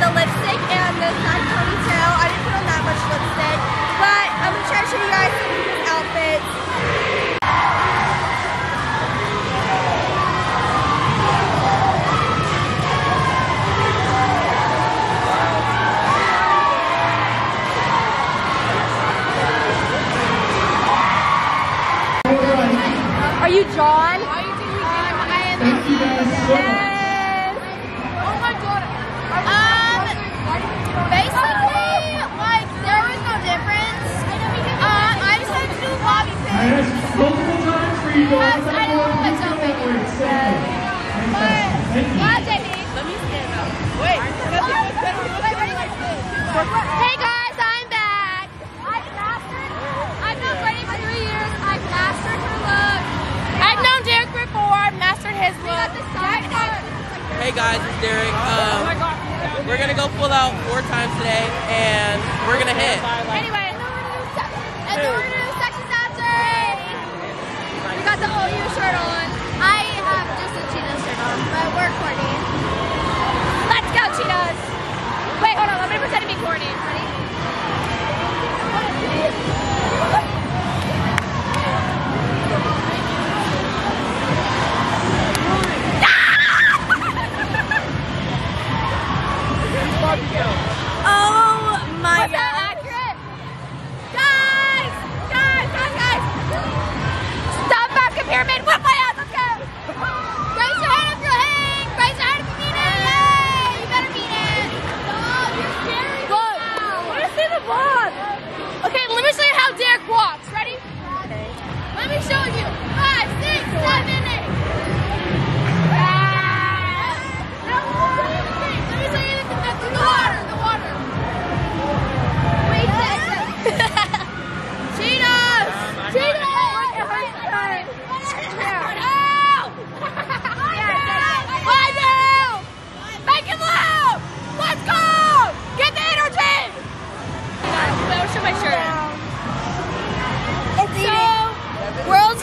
the lipstick and the side ponytail. I didn't put on that much lipstick, but I'm gonna try to show you guys some of these outfits. Are you John? Times for you to Yes, open I up know more what's than open. you were saying. But, Thank you. yeah, JB. Let me stand up. Wait. Hey guys, I'm back. I've mastered, I've known Brittany for three years. I've mastered her look. I've known Derek before. I've mastered his look. Hey guys, it's Derek. Um, we're gonna go full out four times today, and we're gonna hit. Anyway, and then we're gonna do sex, and then we're gonna do sexy Saturday. The shirt on.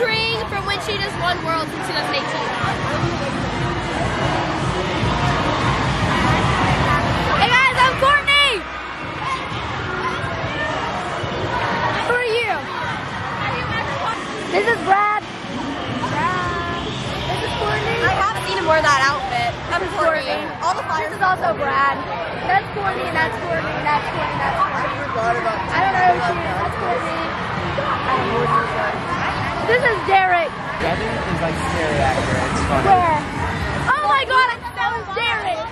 From when she just won Worlds in 2018. Hey guys, I'm Courtney! Who are you? This is Brad. This is Courtney. I have seen him wear that outfit. I'm is Courtney. Courtney. All the flyers. This is also Brad. That's Courtney, and that's Courtney, and that's Courtney, and that's Courtney. I don't know who she is. That's Courtney. This is Derek. Devin is like scary actor. It's funny. Where? Oh my god, that was Derek.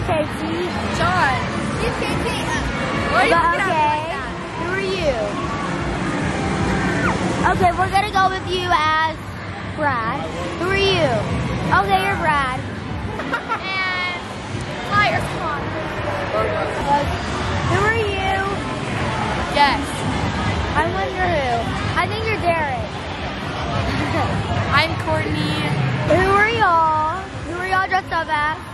You, Casey? John. He's Casey. Why you But looking at me okay. like? Who are you? Okay, we're gonna go with you as Brad. Who are you? Okay, you're Brad. and Flyers, come on. Who are you? Yes. I wonder who. I think you're Derek. I'm Courtney. Who are y'all? Who are y'all dressed up as?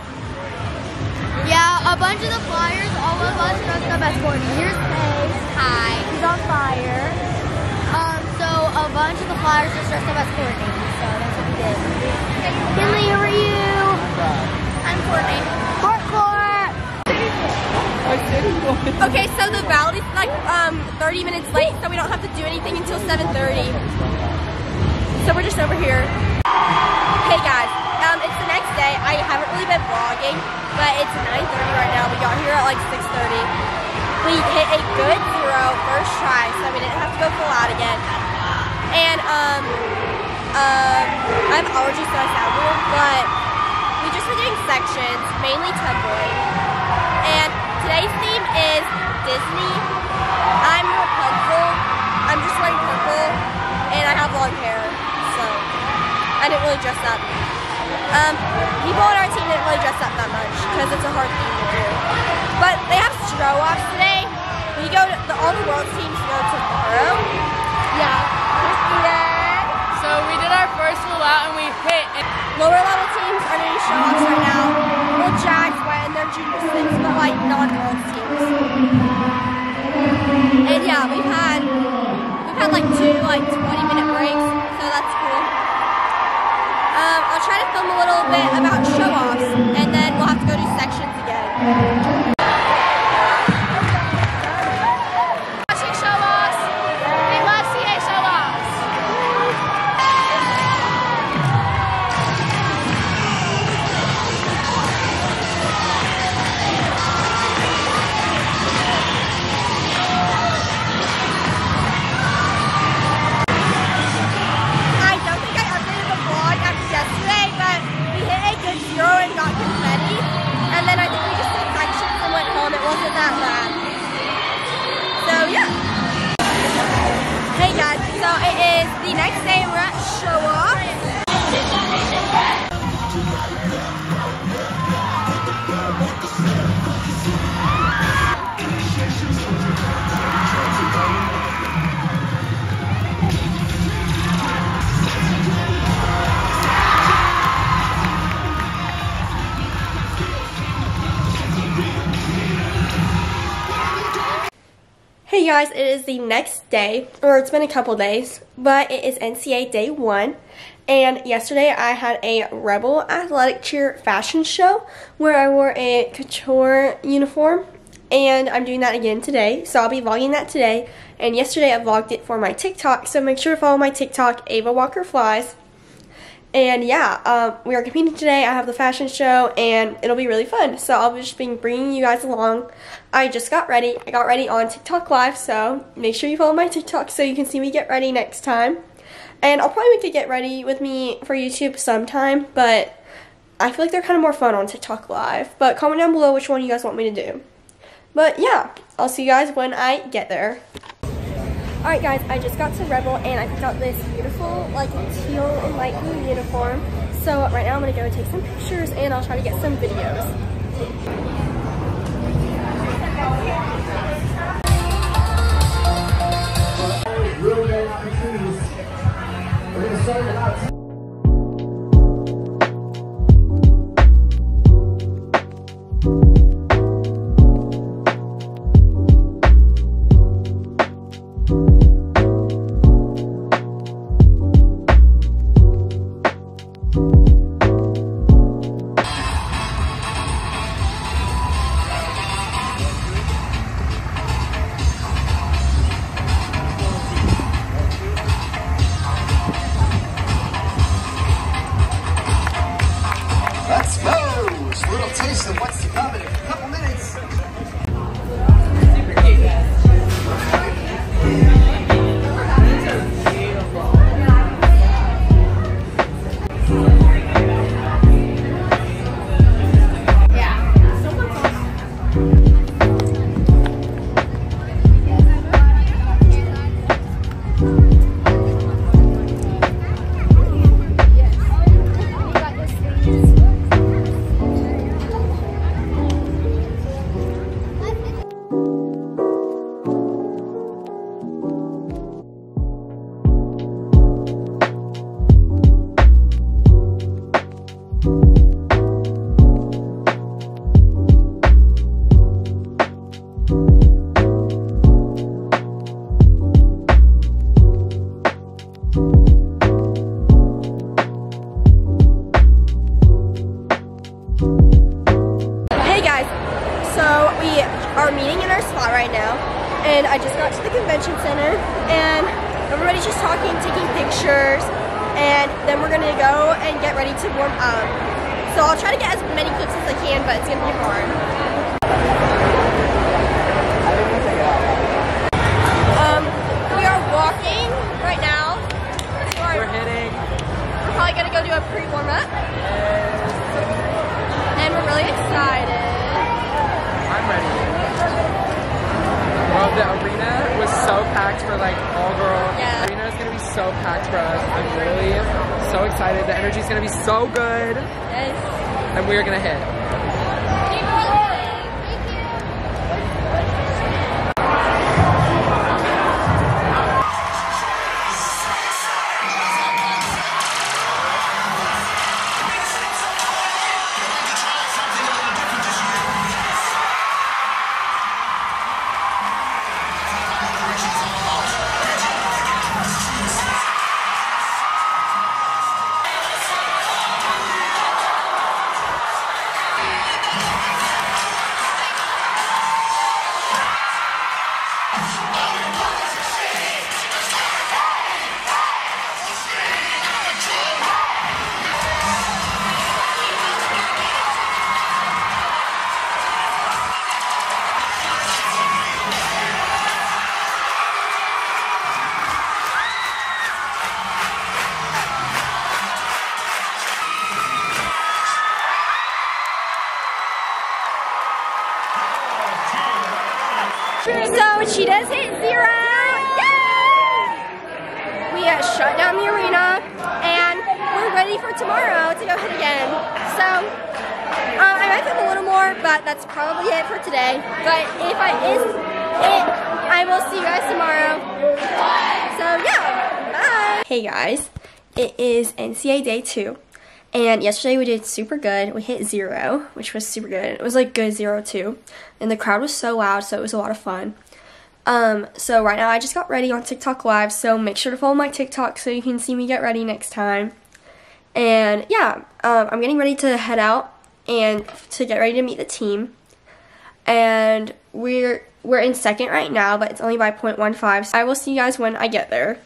Yeah, a bunch of the flyers, all of us dressed up as Courtney. Here's Paige. Hi. He's on fire. Um, so a bunch of the flyers just dressed up as Courtney. So that's what we did. Finley, who are you? I'm Courtney. Court Court. Okay, so the valley's like um 30 minutes late, so we don't have to do anything until 7:30. So we're just over here. Hey guys. I haven't really been vlogging, but it's 9.30 right now. We got here at like 6.30. We hit a good zero first try, so we didn't have to go full out again. And um, um, I have allergies, so I sound but we just were doing sections, mainly tumbling. And today's theme is Disney. I'm Rapunzel. I'm just wearing purple, and I have long hair, so I didn't really dress up. Um, people on our team didn't really dress up that much because it's a hard thing to do. But they have show offs today. We go to the, all the world teams go tomorrow. Yeah. So we did our first full out and we hit. Lower level teams are doing show offs right now. Well, Jags went and they're junior six, but like non-girls teams. And yeah, we've had we've had like two like 20 minute breaks, little bit about show offs, and then we'll have to go do sections again. Guys, it is the next day, or it's been a couple days, but it is NCA day one. And yesterday I had a Rebel Athletic Cheer fashion show where I wore a couture uniform. And I'm doing that again today, so I'll be vlogging that today. And yesterday I vlogged it for my TikTok, so make sure to follow my TikTok, Ava Walker Flies. And yeah, um, we are competing today. I have the fashion show, and it'll be really fun. So I'll be just be bringing you guys along. I just got ready. I got ready on TikTok Live, so make sure you follow my TikTok so you can see me get ready next time. And I'll probably make a get ready with me for YouTube sometime, but I feel like they're kind of more fun on TikTok Live. But comment down below which one you guys want me to do. But yeah, I'll see you guys when I get there. Alright guys, I just got to Rebel and I picked out this beautiful like teal and light blue uniform. So right now I'm going to go take some pictures and I'll try to get some videos. Let's go! A little taste of what's to come and then we're gonna go and get ready to warm up. So I'll try to get as many clips as I can, but it's gonna be hard. Um, we are walking right now. our- We're hitting. we're probably gonna go do a pre-warm up. And we're really excited. I'm ready. Well, the arena was so packed for like all girl. Yeah. So packed for us. I'm really so excited. The energy is gonna be so good, Yes. and we are gonna hit. Tomorrow to go hit again. So uh, I might film a little more, but that's probably it for today. But if I is it, I will see you guys tomorrow. So yeah, bye. Hey guys, it is NCA day two. And yesterday we did super good. We hit zero, which was super good. It was like good zero too. And the crowd was so loud, so it was a lot of fun. Um, so right now I just got ready on TikTok Live, so make sure to follow my TikTok so you can see me get ready next time. And yeah, um, I'm getting ready to head out and to get ready to meet the team. And we're we're in second right now, but it's only by 0.15. So I will see you guys when I get there.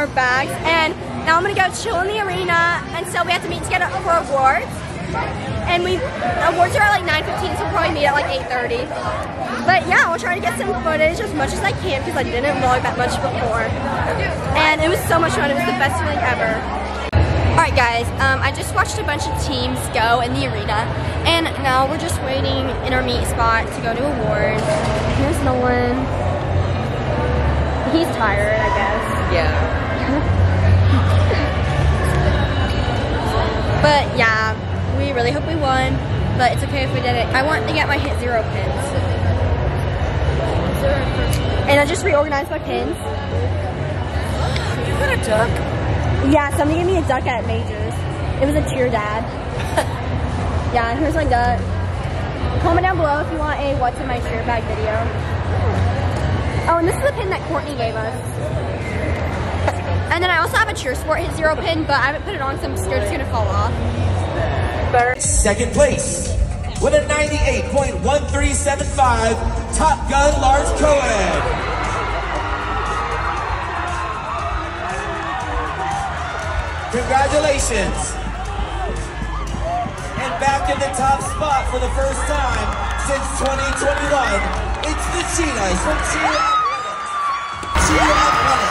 Our bags, and now I'm gonna go chill in the arena. And so we have to meet together for awards. And we awards are at like 9:15, so we'll probably meet at like 8:30. But yeah, we'll try to get some footage as much as I can because I didn't vlog that much before. And it was so much fun. It was the best feeling ever. Alright guys, um, I just watched a bunch of teams go in the arena and now we're just waiting in our meet spot to go to awards. Here's Nolan. He's tired, I guess. Yeah. But yeah, we really hope we won, but it's okay if we didn't. I want to get my hit zero pins. And I just reorganized my pins. You got a duck. Yeah, somebody gave me a duck at Majors. It was a cheer dad. yeah, and here's my duck. Comment down below if you want a what's in my shirt bag video. Hmm. Oh, and this is the pin that Courtney gave us. And then I also have a Cheer Sport Hit Zero pin, but I haven't put it on, so I'm scared it's gonna fall off. Second place with a 98.1375 Top Gun Large Coed. Congratulations. And back in the top spot for the first time since 2021, it's the Cheetahs from Cheetah Athletics. Cheetah Athletics.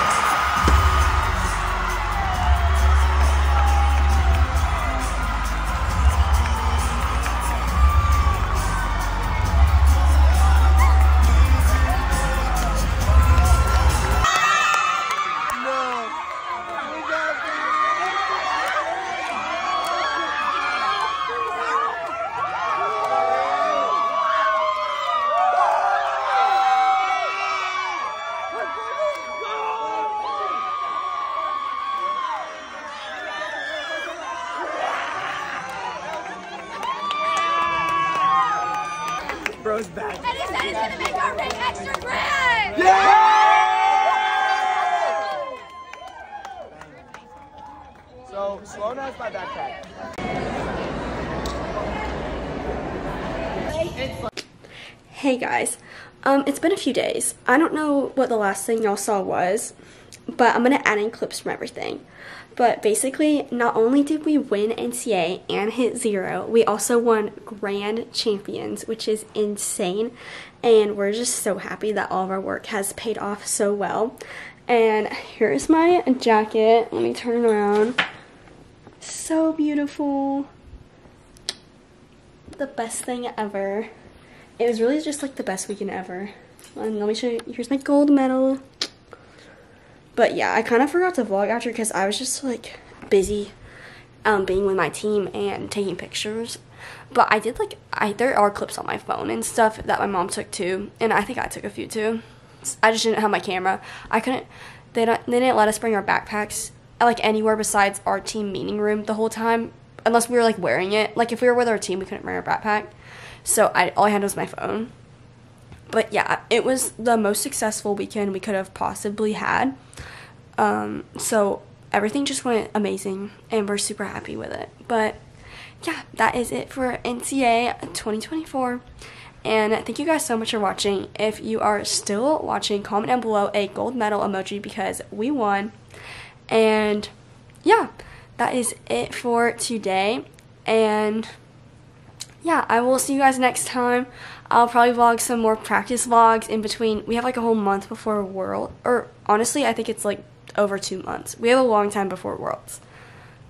It's been a few days. I don't know what the last thing y'all saw was, but I'm gonna add in clips from everything. But basically, not only did we win NCA and hit zero, we also won Grand Champions, which is insane. And we're just so happy that all of our work has paid off so well. And here's my jacket. Let me turn it around. So beautiful. The best thing ever. It was really just like the best weekend ever. And let me show you. Here's my gold medal. But yeah, I kind of forgot to vlog after because I was just like busy um, being with my team and taking pictures. But I did like I there are clips on my phone and stuff that my mom took too, and I think I took a few too. I just didn't have my camera. I couldn't. They don't. They didn't let us bring our backpacks like anywhere besides our team meeting room the whole time, unless we were like wearing it. Like if we were with our team, we couldn't bring our backpack. So I all I had was my phone. But yeah, it was the most successful weekend we could have possibly had. Um, so everything just went amazing, and we're super happy with it. But yeah, that is it for NCA 2024. And thank you guys so much for watching. If you are still watching, comment down below a gold medal emoji because we won. And yeah, that is it for today. And yeah, I will see you guys next time. I'll probably vlog some more practice vlogs in between. We have like a whole month before World, or honestly, I think it's like over two months. We have a long time before Worlds.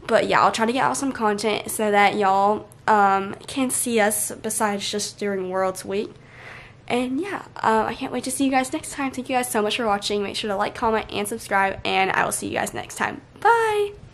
But yeah, I'll try to get out some content so that y'all um, can see us besides just during Worlds week. And yeah, uh, I can't wait to see you guys next time. Thank you guys so much for watching. Make sure to like, comment, and subscribe, and I will see you guys next time. Bye!